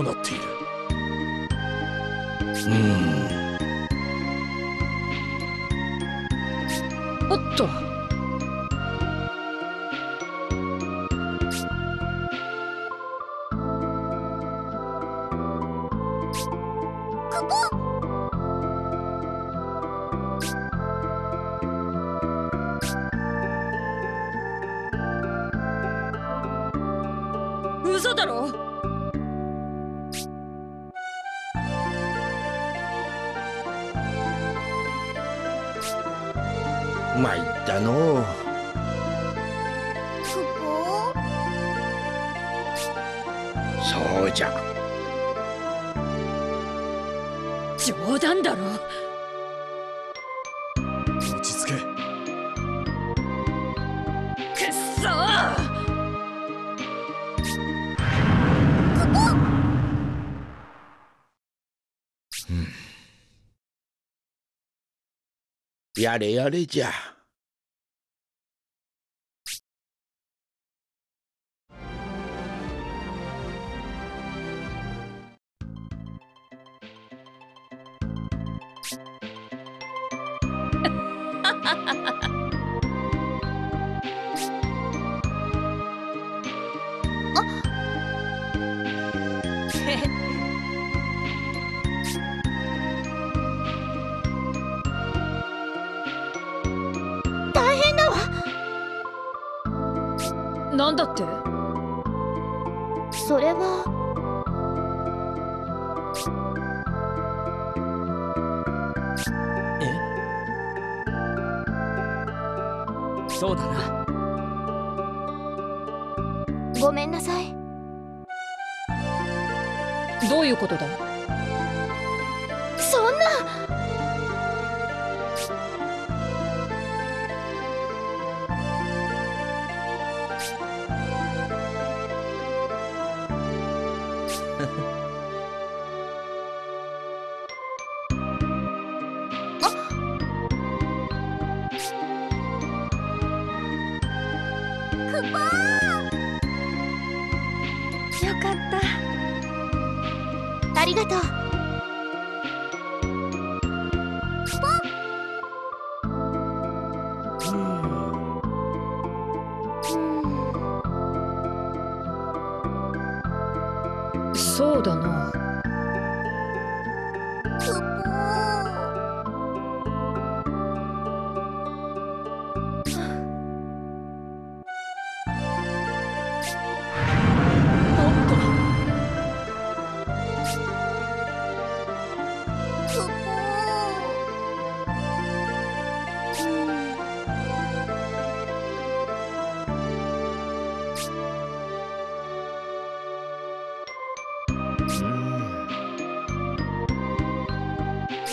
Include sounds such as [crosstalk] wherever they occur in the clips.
うなっている？うん。おっと。ここ。嘘だろ？やれやれじゃ。ra để ở đấy chà ha [laughs] ha ha なんだって？それは。え？そうだな。ごめんなさい。どういうことだ？[laughs] ありがとう。そうだな。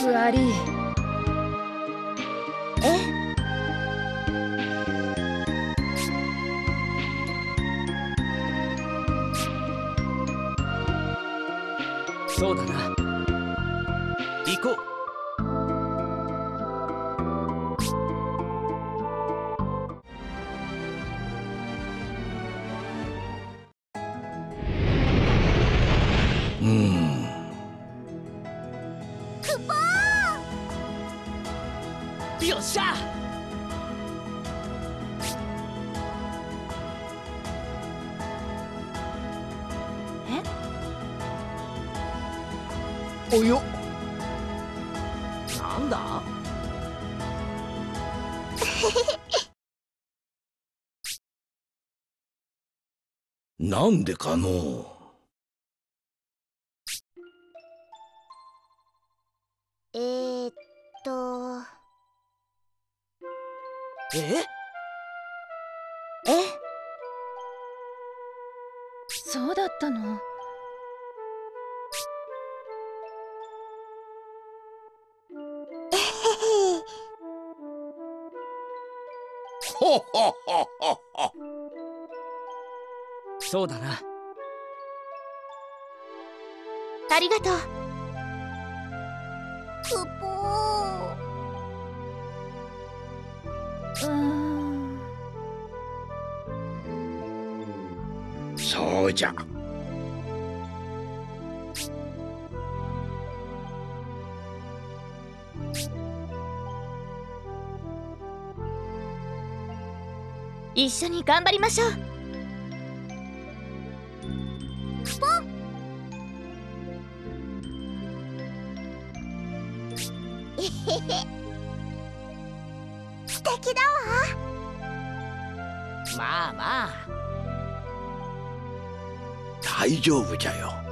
つあり。え？そうだな。行こう。およなんだ？[laughs] なんでかのええ？え？そうだったの？そうだな。ありがとう。クポーそうじゃ。一緒に頑張りましょうポンえへへ敵だわ。まあまあ。大丈夫じゃよ。